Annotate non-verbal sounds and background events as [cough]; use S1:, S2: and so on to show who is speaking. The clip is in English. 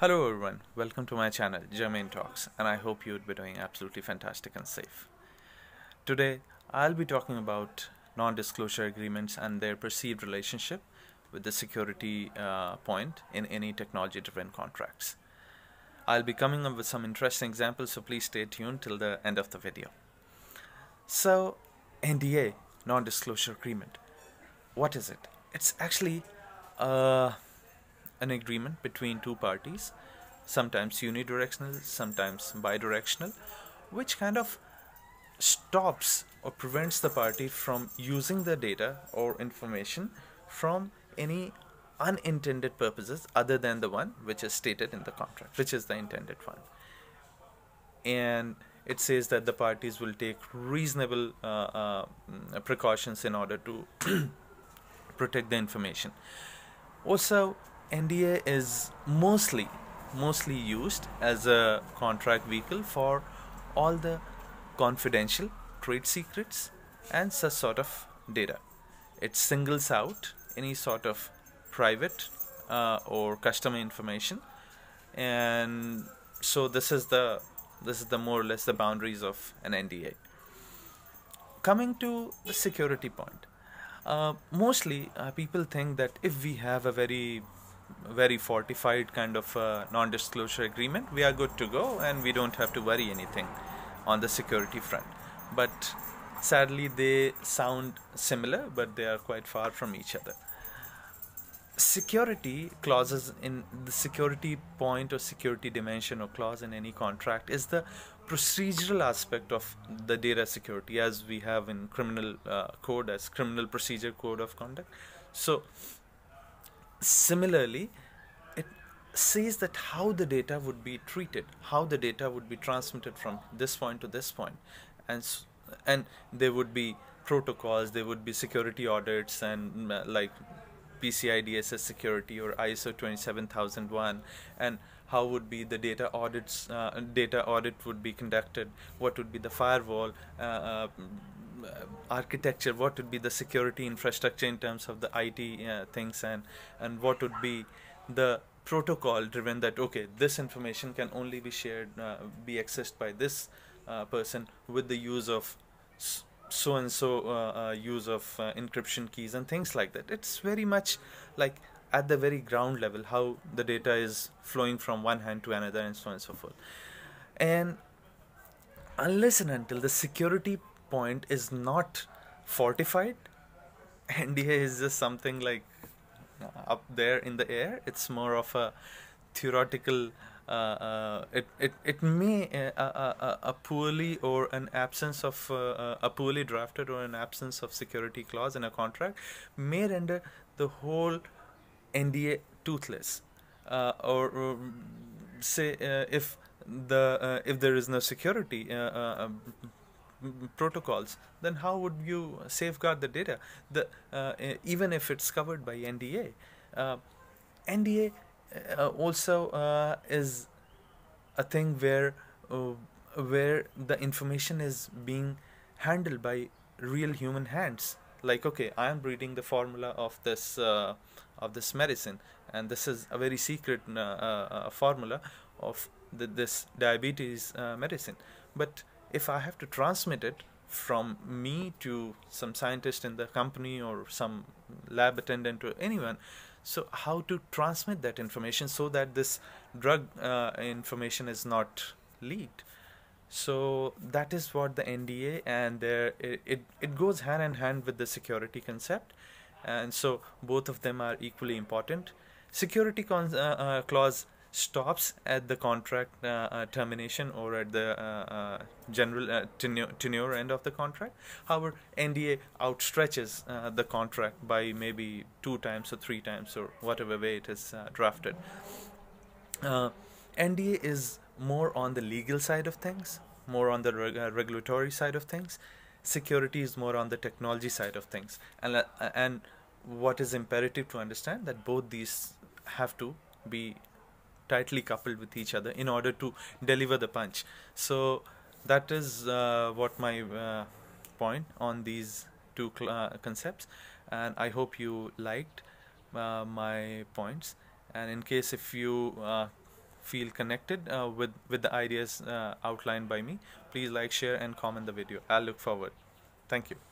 S1: Hello everyone, welcome to my channel Germane Talks and I hope you would be doing absolutely fantastic and safe. Today I'll be talking about non-disclosure agreements and their perceived relationship with the security uh, point in any technology driven contracts. I'll be coming up with some interesting examples so please stay tuned till the end of the video. So NDA, non-disclosure agreement, what is it? It's actually uh, an agreement between two parties, sometimes unidirectional, sometimes bidirectional, which kind of stops or prevents the party from using the data or information from any unintended purposes other than the one which is stated in the contract, which is the intended one. And it says that the parties will take reasonable uh, uh, precautions in order to [clears throat] protect the information. Also, NDA is mostly mostly used as a contract vehicle for all the confidential trade secrets and such sort of data. It singles out any sort of private uh, or customer information and so this is the this is the more or less the boundaries of an NDA. Coming to the security point, uh, mostly uh, people think that if we have a very very fortified kind of uh, non-disclosure agreement. We are good to go and we don't have to worry anything on the security front. But sadly they sound similar but they are quite far from each other. Security clauses in the security point or security dimension or clause in any contract is the procedural aspect of the data security as we have in criminal uh, code as criminal procedure code of conduct. So Similarly, it says that how the data would be treated, how the data would be transmitted from this point to this point, and and there would be protocols, there would be security audits, and uh, like PCI DSS security or ISO 27001, and how would be the data audits, uh, data audit would be conducted, what would be the firewall. Uh, uh architecture what would be the security infrastructure in terms of the IT uh, things and and what would be the protocol driven that okay this information can only be shared uh, be accessed by this uh, person with the use of so and so uh, use of encryption keys and things like that. It's very much like at the very ground level how the data is flowing from one hand to another and so on and so forth. And unless and until the security point is not fortified. [laughs] NDA is just something like uh, up there in the air. It's more of a theoretical. Uh, uh, it, it it may uh, uh, a poorly or an absence of a poorly drafted or an absence of security clause in a contract may render the whole NDA toothless, or, or, say if the if there is no security protocols, then how would you safeguard the data? The uh, even if it's covered by NDA, uh, NDA uh, also uh, is a thing where uh, where the information is being handled by real human hands. Like okay, I am reading the formula of this of this medicine, and this is a very secret formula of the, this diabetes medicine, but if I have to transmit it from me to some scientist in the company or some lab attendant or anyone so how to transmit that information so that this drug uh, information is not leaked? So that is what the NDA and there it, it, it goes hand in hand with the security concept. And so both of them are equally important. Security uh, uh, clause stops at the contract uh, uh, termination or at the uh, uh general uh, tenure, tenure, end of the contract. However, NDA outstretches uh, the contract by maybe two times or three times or whatever way it is drafted. NDA is more on the legal side of things, more on the reg regulatory side of things. Security is more on the technology side of things, and and what is imperative to understand that both these have to be tightly coupled with each other in order to deliver the punch. So that is uh, what my uh, point on these two uh, concepts, and I hope you liked uh, my points. And in case if you uh, feel connected uh, with with the ideas outlined by me please like share and comment the video i'll look forward thank you